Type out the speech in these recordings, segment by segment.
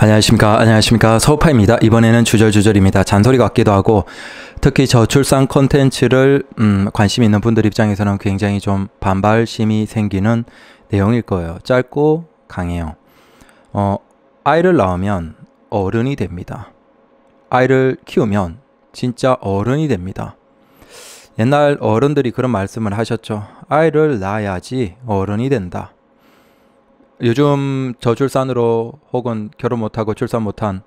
안녕하십니까? 안녕하십니까? 서우파입니다. 이번에는 주절주절입니다. 잔소리 같기도 하고 특히 저출산 콘텐츠를 음, 관심 있는 분들 입장에서는 굉장히 좀 반발심이 생기는 내용일 거예요. 짧고 강해요. 어, 아이를 낳으면 어른이 됩니다. 아이를 키우면 진짜 어른이 됩니다. 옛날 어른들이 그런 말씀을 하셨죠. 아이를 낳아야지 어른이 된다 요즘 저출산으로 혹은 결혼 못하고 출산 못한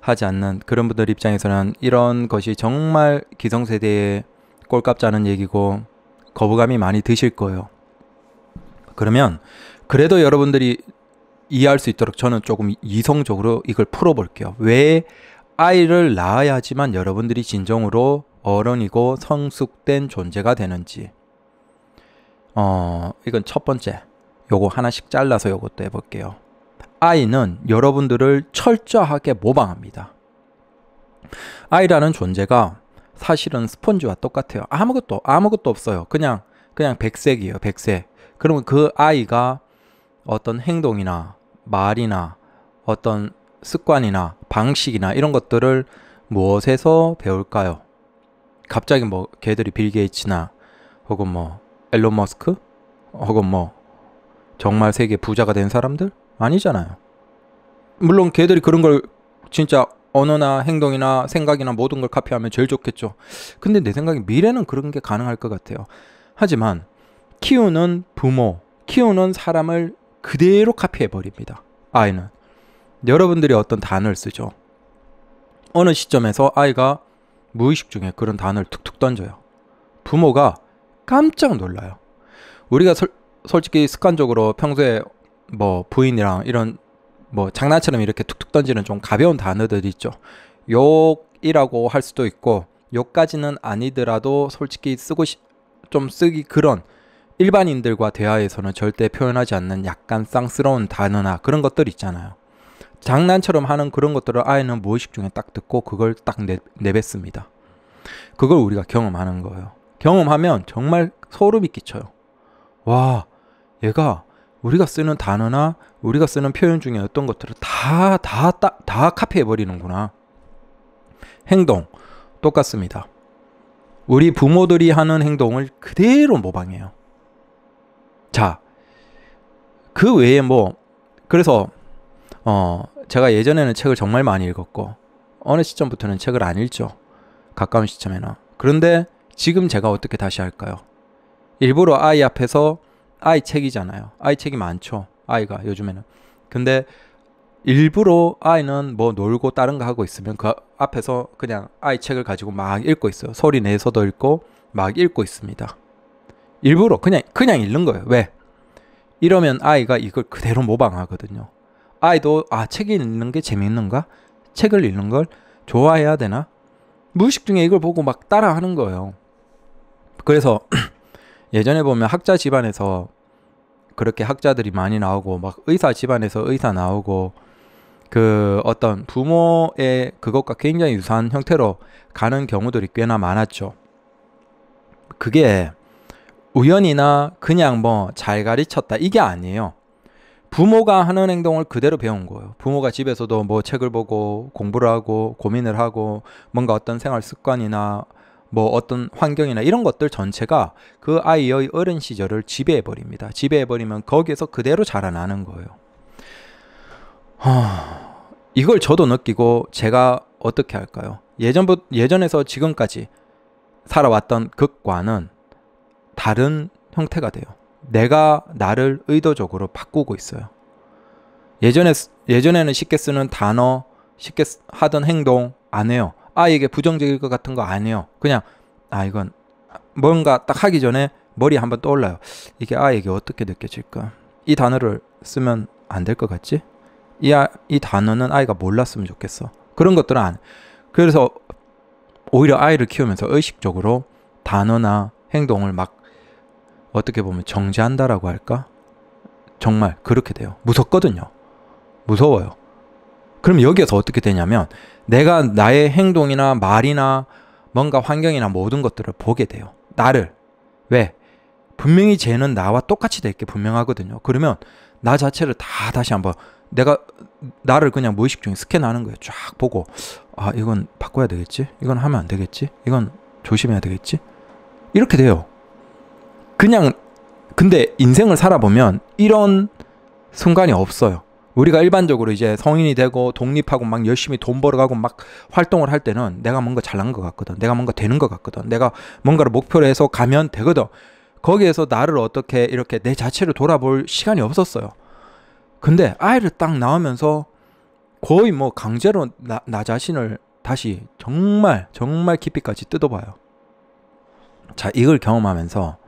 하지 않는 그런 분들 입장에서는 이런 것이 정말 기성세대의 꼴값 자는 얘기고 거부감이 많이 드실 거예요. 그러면 그래도 여러분들이 이해할 수 있도록 저는 조금 이성적으로 이걸 풀어볼게요. 왜 아이를 낳아야지만 여러분들이 진정으로 어른이고 성숙된 존재가 되는지. 어, 이건 첫 번째. 요거 하나씩 잘라서 요것도 해볼게요. 아이는 여러분들을 철저하게 모방합니다. 아이라는 존재가 사실은 스펀지와 똑같아요. 아무것도 아무것도 없어요. 그냥 그냥 백색이에요. 백색. 그러면 그 아이가 어떤 행동이나 말이나 어떤 습관이나 방식이나 이런 것들을 무엇에서 배울까요? 갑자기 뭐 걔들이 빌 게이츠나 혹은 뭐 앨런 머스크 혹은 뭐 정말 세계 부자가 된 사람들? 아니잖아요. 물론 걔들이 그런 걸 진짜 언어나 행동이나 생각이나 모든 걸 카피하면 제일 좋겠죠. 근데 내 생각에 미래는 그런 게 가능할 것 같아요. 하지만 키우는 부모, 키우는 사람을 그대로 카피해 버립니다. 아이는. 여러분들이 어떤 단어를 쓰죠. 어느 시점에서 아이가 무의식 중에 그런 단어를 툭툭 던져요. 부모가 깜짝 놀라요. 우리가 설, 솔직히 습관적으로 평소에 뭐 부인이랑 이런 뭐 장난처럼 이렇게 툭툭 던지는 좀 가벼운 단어들 있죠. 욕이라고 할 수도 있고 욕까지는 아니더라도 솔직히 쓰고 시, 좀 쓰기 그런 일반인들과 대화에서는 절대 표현하지 않는 약간 쌍스러운 단어나 그런 것들 있잖아요. 장난처럼 하는 그런 것들을 아이는 무의식 중에 딱 듣고 그걸 딱 내, 내뱉습니다. 그걸 우리가 경험하는 거예요. 경험하면 정말 소름이 끼쳐요. 와, 얘가 우리가 쓰는 단어나 우리가 쓰는 표현 중에 어떤 것들을 다, 다, 다, 다 카피해 버리는구나. 행동, 똑같습니다. 우리 부모들이 하는 행동을 그대로 모방해요. 자, 그 외에 뭐, 그래서, 어, 제가 예전에는 책을 정말 많이 읽었고, 어느 시점부터는 책을 안 읽죠. 가까운 시점에는. 그런데 지금 제가 어떻게 다시 할까요? 일부러 아이 앞에서 아이 책이잖아요. 아이 책이 많죠. 아이가 요즘에는. 근데 일부러 아이는 뭐 놀고 다른 거 하고 있으면 그 앞에서 그냥 아이 책을 가지고 막 읽고 있어요. 소리 내서도 읽고 막 읽고 있습니다. 일부러 그냥 그냥 읽는 거예요. 왜? 이러면 아이가 이걸 그대로 모방하거든요. 아이도 아 책이 읽는 게 재밌는가? 책을 읽는 걸 좋아해야 되나? 무의식 중에 이걸 보고 막 따라하는 거예요. 그래서 예전에 보면 학자 집안에서 그렇게 학자들이 많이 나오고 막 의사 집안에서 의사 나오고 그 어떤 부모의 그것과 굉장히 유사한 형태로 가는 경우들이 꽤나 많았죠. 그게 우연이나 그냥 뭐 잘 가르쳤다 이게 아니에요. 부모가 하는 행동을 그대로 배운 거예요. 부모가 집에서도 뭐 책을 보고 공부를 하고 고민을 하고 뭔가 어떤 생활 습관이나 뭐 어떤 환경이나 이런 것들 전체가 그 아이의 어린 시절을 지배해 버립니다. 지배해 버리면 거기에서 그대로 자라나는 거예요. 하... 이걸 저도 느끼고 제가 어떻게 할까요? 예전부 예전에서 지금까지 살아왔던 극과는 다른 형태가 돼요. 내가 나를 의도적으로 바꾸고 있어요. 예전에 예전에는 쉽게 쓰는 단어, 쉽게 하던 행동 안 해요. 아이에게 부정적일 것 같은 거 아니에요. 그냥 아 이건 뭔가 딱 하기 전에 머리 한번 떠올라요. 이게 아이에게 어떻게 느껴질까? 이 단어를 쓰면 안 될 것 같지? 이, 아, 이 단어는 아이가 몰랐으면 좋겠어. 그런 것들은 안. 그래서 오히려 아이를 키우면서 의식적으로 단어나 행동을 막 어떻게 보면 정지한다라고 할까? 정말 그렇게 돼요. 무섭거든요. 무서워요. 그럼 여기에서 어떻게 되냐면 내가 나의 행동이나 말이나 뭔가 환경이나 모든 것들을 보게 돼요. 나를. 왜? 분명히 쟤는 나와 똑같이 될게 분명하거든요. 그러면 나 자체를 다 다시 한번 내가 나를 그냥 무의식 중에 스캔하는 거예요. 쫙 보고 아 이건 바꿔야 되겠지. 이건 하면 안 되겠지. 이건 조심해야 되겠지. 이렇게 돼요. 그냥 근데 인생을 살아보면 이런 순간이 없어요. 우리가 일반적으로 이제 성인이 되고 독립하고 막 열심히 돈 벌어가고 막 활동을 할 때는 내가 뭔가 잘난 것 같거든. 내가 뭔가 되는 것 같거든. 내가 뭔가를 목표로 해서 가면 되거든. 거기에서 나를 어떻게 이렇게 내 자체를 돌아볼 시간이 없었어요. 근데 아이를 딱 낳으면서 거의 뭐 강제로 나, 나 자신을 다시 정말 정말 깊이까지 뜯어봐요. 자, 이걸 경험하면서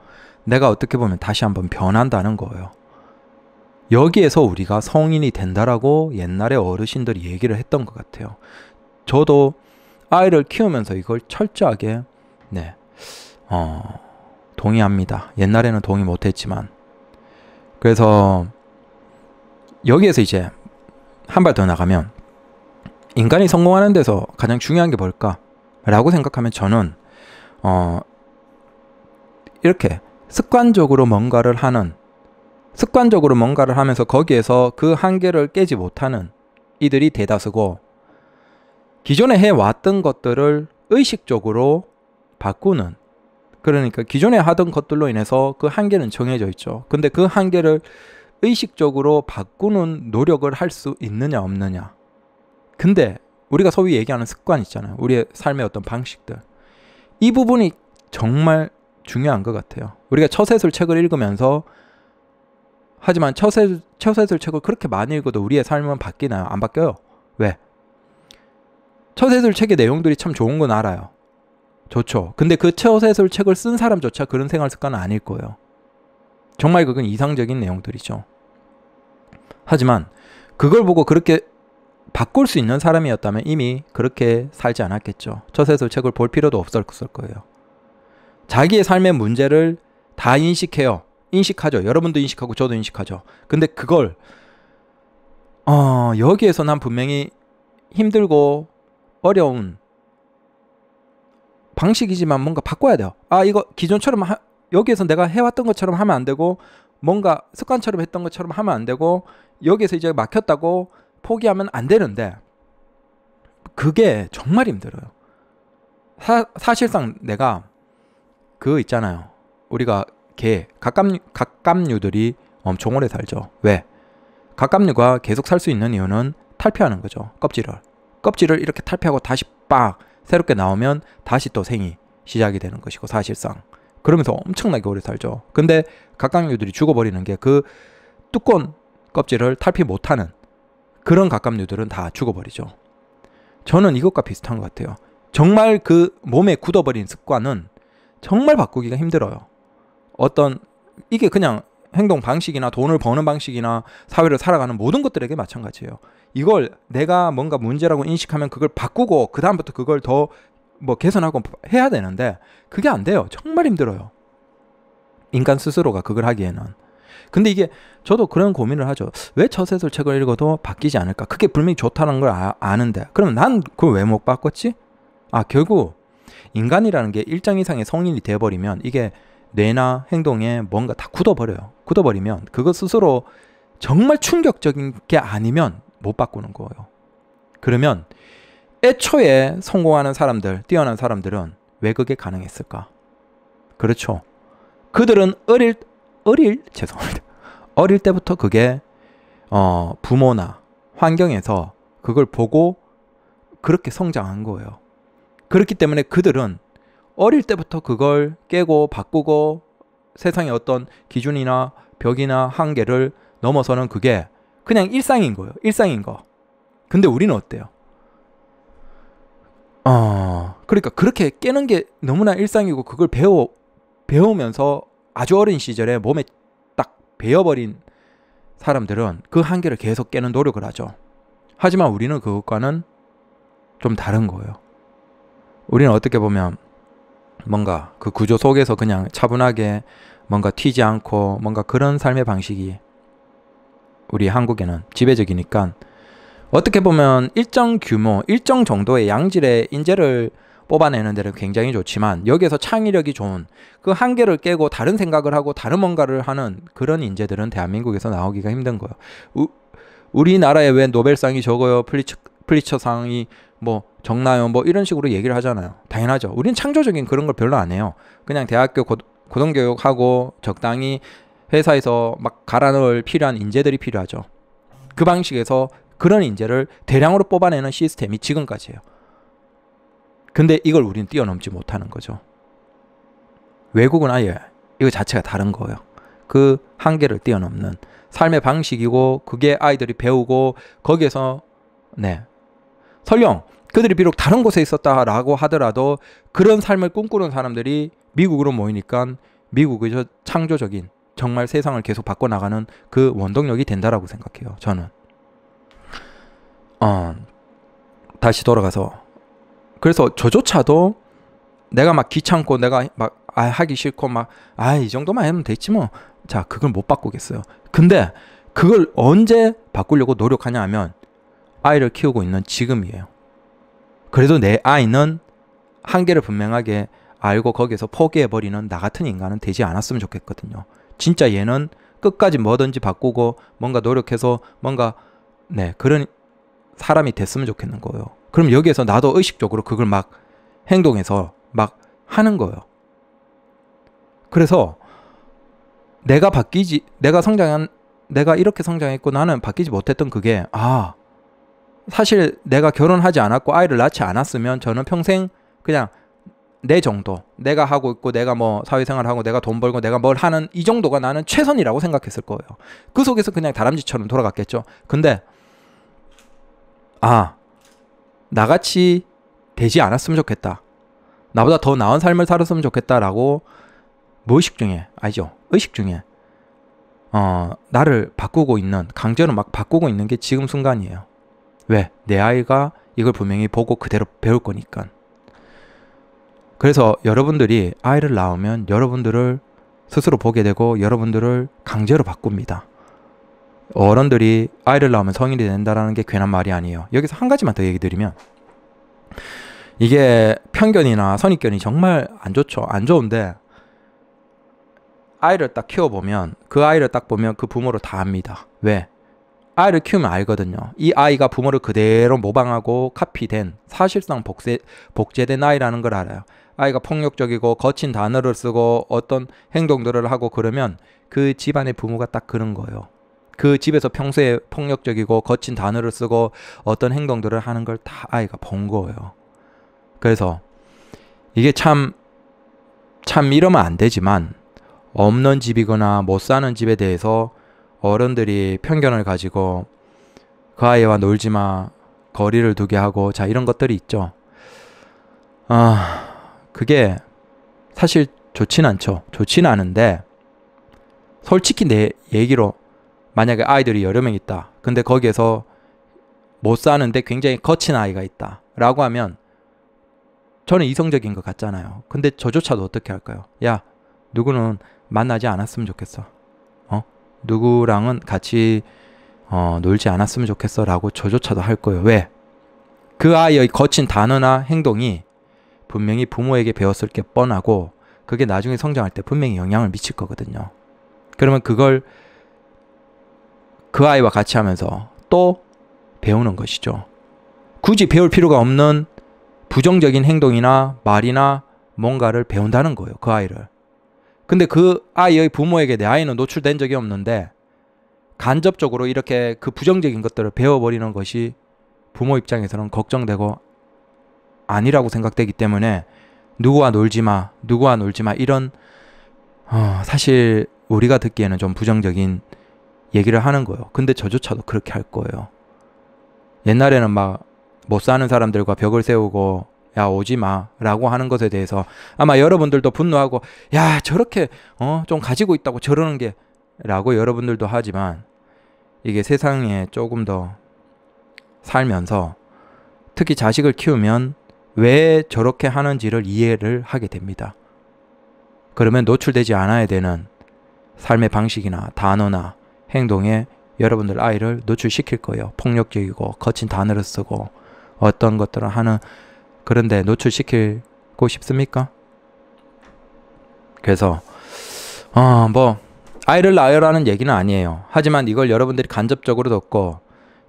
내가 어떻게 보면 다시 한번 변한다는 거예요. 여기에서 우리가 성인이 된다라고 옛날에 어르신들이 얘기를 했던 것 같아요. 저도 아이를 키우면서 이걸 철저하게 네, 어, 동의합니다. 옛날에는 동의 못했지만 그래서 여기에서 이제 한 발 더 나가면 인간이 성공하는 데서 가장 중요한 게 뭘까라고 생각하면 저는 어 이렇게 습관적으로 뭔가를 하는 습관적으로 뭔가를 하면서 거기에서 그 한계를 깨지 못하는 이들이 대다수고 기존에 해왔던 것들을 의식적으로 바꾸는 그러니까 기존에 하던 것들로 인해서 그 한계는 정해져 있죠. 근데 그 한계를 의식적으로 바꾸는 노력을 할 수 있느냐 없느냐. 근데 우리가 소위 얘기하는 습관 있잖아요. 우리의 삶의 어떤 방식들. 이 부분이 정말 중요한 것 같아요. 우리가 처세술 책을 읽으면서 하지만 처세, 처세술 책을 그렇게 많이 읽어도 우리의 삶은 바뀌나요? 안 바뀌어요. 왜? 처세술 책의 내용들이 참 좋은 건 알아요. 좋죠. 근데 그 처세술 책을 쓴 사람조차 그런 생활 습관은 아닐 거예요. 정말 그건 이상적인 내용들이죠. 하지만 그걸 보고 그렇게 바꿀 수 있는 사람이었다면 이미 그렇게 살지 않았겠죠. 처세술 책을 볼 필요도 없었을 거예요. 자기의 삶의 문제를 다 인식해요. 인식하죠. 여러분도 인식하고 저도 인식하죠. 근데 그걸 어, 여기에서 난 분명히 힘들고 어려운 방식이지만 뭔가 바꿔야 돼요. 아, 이거 기존처럼 하, 여기에서 내가 해왔던 것처럼 하면 안 되고 뭔가 습관처럼 했던 것처럼 하면 안 되고 여기에서 이제 막혔다고 포기하면 안 되는데 그게 정말 힘들어요. 사, 사실상 내가 그 있잖아요. 우리가 개, 갑각류, 갑각류들이 엄청 오래 살죠. 왜? 갑각류가 계속 살 수 있는 이유는 탈피하는 거죠. 껍질을. 껍질을 이렇게 탈피하고 다시 빡 새롭게 나오면 다시 또 생이 시작이 되는 것이고 사실상 그러면서 엄청나게 오래 살죠. 근데 갑각류들이 죽어버리는 게 그 두꺼운 껍질을 탈피 못하는 그런 갑각류들은 다 죽어버리죠. 저는 이것과 비슷한 것 같아요. 정말 그 몸에 굳어버린 습관은 정말 바꾸기가 힘들어요. 어떤 이게 그냥 행동 방식이나 돈을 버는 방식이나 사회를 살아가는 모든 것들에게 마찬가지예요. 이걸 내가 뭔가 문제라고 인식하면 그걸 바꾸고 그 다음부터 그걸 더 뭐 개선하고 해야 되는데 그게 안 돼요. 정말 힘들어요. 인간 스스로가 그걸 하기에는. 근데 이게 저도 그런 고민을 하죠. 왜 처세술 책을 읽어도 바뀌지 않을까? 그게 분명히 좋다는 걸 아, 는데 그럼 난 그걸 왜 못 바꿨지? 아 결국 인간이라는 게 일정 이상의 성인이 돼버리면 이게 뇌나 행동에 뭔가 다 굳어버려요. 굳어버리면 그것 스스로 정말 충격적인 게 아니면 못 바꾸는 거예요. 그러면 애초에 성공하는 사람들, 뛰어난 사람들은 왜 그게 가능했을까? 그렇죠. 그들은 어릴 어릴 죄송합니다. 어릴 때부터 그게 어 부모나 환경에서 그걸 보고 그렇게 성장한 거예요. 그렇기 때문에 그들은 어릴 때부터 그걸 깨고 바꾸고 세상의 어떤 기준이나 벽이나 한계를 넘어서는 그게 그냥 일상인 거예요. 일상인 거. 근데 우리는 어때요? 어, 그러니까 그렇게 깨는 게 너무나 일상이고 그걸 배워 배우면서 아주 어린 시절에 몸에 딱 배어버린 사람들은 그 한계를 계속 깨는 노력을 하죠. 하지만 우리는 그것과는 좀 다른 거예요. 우리는 어떻게 보면 뭔가 그 구조 속에서 그냥 차분하게 뭔가 튀지 않고 뭔가 그런 삶의 방식이 우리 한국에는 지배적이니까 어떻게 보면 일정 규모, 일정 정도의 양질의 인재를 뽑아내는 데는 굉장히 좋지만 여기에서 창의력이 좋은 그 한계를 깨고 다른 생각을 하고 다른 뭔가를 하는 그런 인재들은 대한민국에서 나오기가 힘든 거예요. 우, 우리나라에 왜 노벨상이 적어요? 플리처, 플리처상이 뭐 적나요? 뭐 이런 식으로 얘기를 하잖아요. 당연하죠. 우리는 창조적인 그런 걸 별로 안 해요. 그냥 대학교 고, 고등교육하고 적당히 회사에서 막 갈아 넣을 필요한 인재들이 필요하죠. 그 방식에서 그런 인재를 대량으로 뽑아내는 시스템이 지금까지예요. 근데 이걸 우리는 뛰어넘지 못하는 거죠. 외국은 아예 이거 자체가 다른 거예요. 그 한계를 뛰어넘는 삶의 방식이고 그게 아이들이 배우고 거기에서 네 설령 그들이 비록 다른 곳에 있었다라고 하더라도 그런 삶을 꿈꾸는 사람들이 미국으로 모이니까 미국의 창조적인 정말 세상을 계속 바꿔나가는 그 원동력이 된다라고 생각해요. 저는. 어, 다시 돌아가서 그래서 저조차도 내가 막 귀찮고 내가 막 아, 하기 싫고 막 아 이 정도만 하면 됐지 뭐. 자 그걸 못 바꾸겠어요. 근데 그걸 언제 바꾸려고 노력하냐 하면 아이를 키우고 있는 지금이에요. 그래도 내 아이는 한계를 분명하게 알고 거기에서 포기해버리는 나 같은 인간은 되지 않았으면 좋겠거든요. 진짜 얘는 끝까지 뭐든지 바꾸고 뭔가 노력해서 뭔가 네 그런 사람이 됐으면 좋겠는 거예요. 그럼 여기에서 나도 의식적으로 그걸 막 행동해서 막 하는 거예요. 그래서 내가 바뀌지 내가 성장한 내가 이렇게 성장했고 나는 바뀌지 못했던 그게 아 사실 내가 결혼하지 않았고 아이를 낳지 않았으면 저는 평생 그냥 내 정도 내가 하고 있고 내가 뭐 사회생활 하고 내가 돈 벌고 내가 뭘 하는 이 정도가 나는 최선이라고 생각했을 거예요. 그 속에서 그냥 다람쥐처럼 돌아갔겠죠. 근데 아 나같이 되지 않았으면 좋겠다. 나보다 더 나은 삶을 살았으면 좋겠다라고 무의식 중에 알죠? 의식 중에 어 나를 바꾸고 있는 강제로 막 바꾸고 있는 게 지금 순간이에요. 왜? 내 아이가 이걸 분명히 보고 그대로 배울 거니까. 그래서 여러분들이 아이를 낳으면 여러분들을 스스로 보게 되고 여러분들을 강제로 바꿉니다. 어른들이 아이를 낳으면 성인이 된다라는 게 괜한 말이 아니에요. 여기서 한 가지만 더 얘기 드리면 이게 편견이나 선입견이 정말 안 좋죠. 안 좋은데 아이를 딱 키워보면 그 아이를 딱 보면 그 부모를 다 압니다. 왜? 아이를 키우면 알거든요. 이 아이가 부모를 그대로 모방하고 카피된 사실상 복제, 복제된 아이라는 걸 알아요. 아이가 폭력적이고 거친 단어를 쓰고 어떤 행동들을 하고 그러면 그 집안의 부모가 딱 그런 거예요. 그 집에서 평소에 폭력적이고 거친 단어를 쓰고 어떤 행동들을 하는 걸 다 아이가 본 거예요. 그래서 이게 참, 참 이러면 안 되지만 없는 집이거나 못 사는 집에 대해서 어른들이 편견을 가지고 그 아이와 놀지 마, 거리를 두게 하고 자, 이런 것들이 있죠. 아, 그게 사실 좋진 않죠. 좋진 않은데 솔직히 내 얘기로 만약에 아이들이 여러 명 있다. 근데 거기에서 못 사는데 굉장히 거친 아이가 있다. 라고 하면 저는 이성적인 것 같잖아요. 근데 저조차도 어떻게 할까요? 야, 누구는 만나지 않았으면 좋겠어. 어? 누구랑은 같이 어, 놀지 않았으면 좋겠어. 라고 저조차도 할 거예요. 왜? 그 아이의 거친 단어나 행동이 분명히 부모에게 배웠을 게 뻔하고 그게 나중에 성장할 때 분명히 영향을 미칠 거거든요. 그러면 그걸 그 아이와 같이 하면서 또 배우는 것이죠. 굳이 배울 필요가 없는 부정적인 행동이나 말이나 뭔가를 배운다는 거예요. 그 아이를. 근데 그 아이의 부모에게 내 아이는 노출된 적이 없는데 간접적으로 이렇게 그 부정적인 것들을 배워버리는 것이 부모 입장에서는 걱정되고 아니라고 생각되기 때문에 누구와 놀지 마, 누구와 놀지 마 이런 어, 사실 우리가 듣기에는 좀 부정적인 얘기를 하는 거예요. 근데 저조차도 그렇게 할 거예요. 옛날에는 막 못 사는 사람들과 벽을 세우고 야 오지 마라고 하는 것에 대해서 아마 여러분들도 분노하고 야 저렇게 어 좀 가지고 있다고 저러는 게 라고 여러분들도 하지만 이게 세상에 조금 더 살면서 특히 자식을 키우면 왜 저렇게 하는지를 이해를 하게 됩니다. 그러면 노출되지 않아야 되는 삶의 방식이나 단어나 행동에 여러분들 아이를 노출시킬 거예요. 폭력적이고 거친 단어를 쓰고 어떤 것들을 하는 그런데 노출시키고 싶습니까? 그래서 어 뭐 아이를 낳으라는 얘기는 아니에요. 하지만 이걸 여러분들이 간접적으로 듣고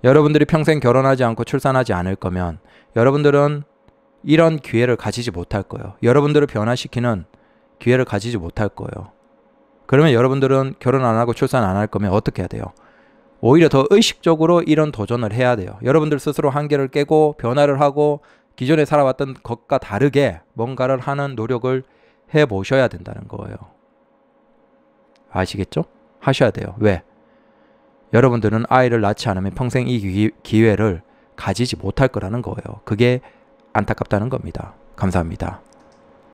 여러분들이 평생 결혼하지 않고 출산하지 않을 거면 여러분들은 이런 기회를 가지지 못할 거예요. 여러분들을 변화시키는 기회를 가지지 못할 거예요. 그러면 여러분들은 결혼 안 하고 출산 안 할 거면 어떻게 해야 돼요? 오히려 더 의식적으로 이런 도전을 해야 돼요. 여러분들 스스로 한계를 깨고 변화를 하고 기존에 살아왔던 것과 다르게 뭔가를 하는 노력을 해 보셔야 된다는 거예요. 아시겠죠? 하셔야 돼요. 왜? 여러분들은 아이를 낳지 않으면 평생 이 기회를 가지지 못할 거라는 거예요. 그게 안타깝다는 겁니다. 감사합니다.